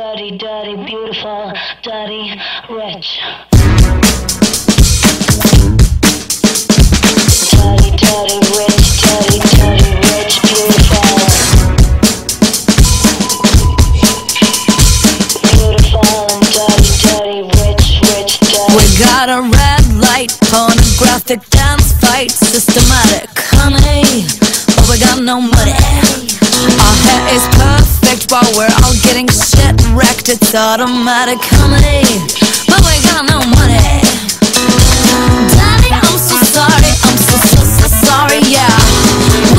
Dirty, dirty, beautiful, dirty, rich. Dirty, dirty, rich, dirty, dirty, rich, beautiful. Beautiful dirty, dirty, rich, rich, dirty. We got a red light, pornographic dance fight, systematic, honey. But we got no money. Our hair is perfect, but we're all getting shit wrecked. It's automatic, comedy, But we got no money. Daddy, I'm so sorry, I'm so so so sorry, yeah.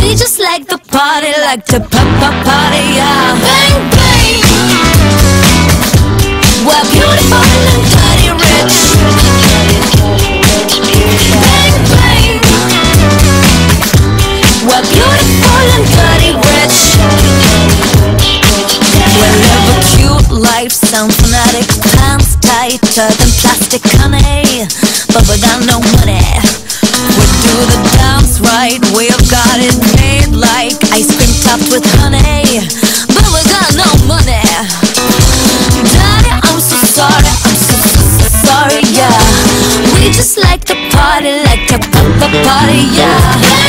We just like the party, like to pop pop party, yeah. Bang bang. We're beautiful and pants tighter than plastic honey, but we got no money. We do the dance right, we've got it made like ice cream topped with honey, but we got no money. Daddy, I'm so sorry, I'm so so so sorry, yeah. We just like to party, like a party, yeah.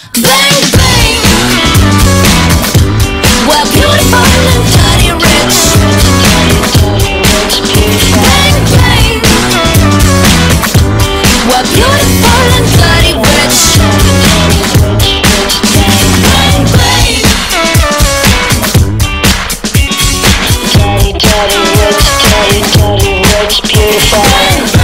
Bang bang. We're beautiful and rich. Bang bang. We're beautiful and rich. Rich, rich, beautiful.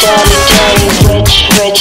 Dirty, dirty, rich, rich.